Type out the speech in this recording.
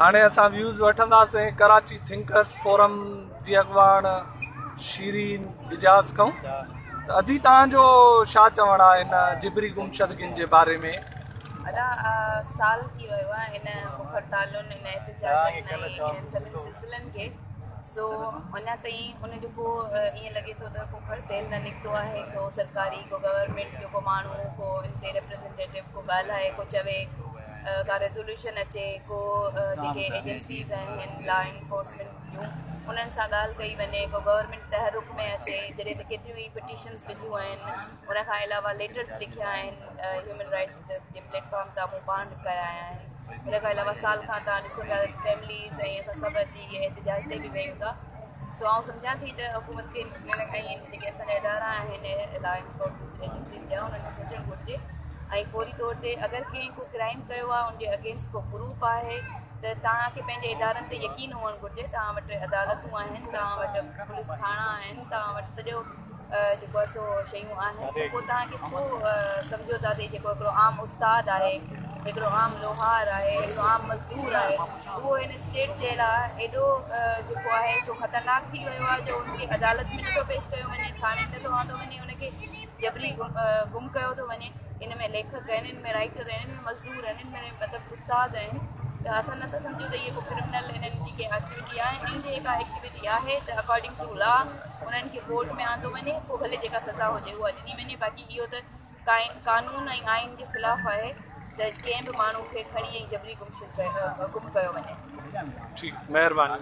هاڻي اسان ويوز وٺنداسين ڪراچي ٿنڪرس فورم جي اڳواڻ شيرين اجاز کان ته ادي توهان جو ڇا چوڻ آهي هن جبري گمشدگين جي باري ۾؟ ادا سال ٿي ويو آهي مک هڙتالن ان ايهتجاجن ۽ سڀني سلسلن کي. سو اڃا تائين ان جيڪو ائين لڳي ٿو ته ڪو کڙتيل نه نڪتو آهي ڪو سرڪاري ڪو گورنمينٽ جو ڪو ماڻهو ڪو ان تي رپريزينٽيٽو ڪو ڳالهائي ڪو چوي کا ریزولوشن اچے کو ایجنسی لا اینفورسمینٹ جو انورمینٹ تحریک میں اچے جدید کتری پٹیشنس دین ان اللہ لس لکھن ہیومن رائٹس پلٹفارم تا بانڈ کرایا ان کے علاوہ سال کا تعلیم احتجاجی بھی بہت سو آؤں سمجھا تھی تو حکومت کے ادارہ سوچنے گرجی ای فری طور اگر کوئی کائم کیا ان کے اگینسٹ کو پروف ہے تو تا ادارے یقین ہودالتوں تا وسانا تا وجہ سو شیئر ہیں وہ تاکہ چھو سمجھوت عام استاد ہے ایکڑو آم لوہار ہے مزدور آپ وہ خطرناک تھی ویسے جو ان کی عدالت میں نہ پیش کرنے تھانے تھو آنے کے جبلی گم کیا تو وے مطلب ان میں لےک ان میں رائٹر ان میں استاد انتہ سمجھوٹی اکارڈنگ ٹو لا ان کے کورٹ میں آنے جگہ سزا ہو جائے، وہ باقی یہ قانون آئن کے خلاف ہے ته ڪنهن به ماڻهو کي کڻي ۽ جبري گم ڪيو وڃي. مهرباني